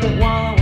the wall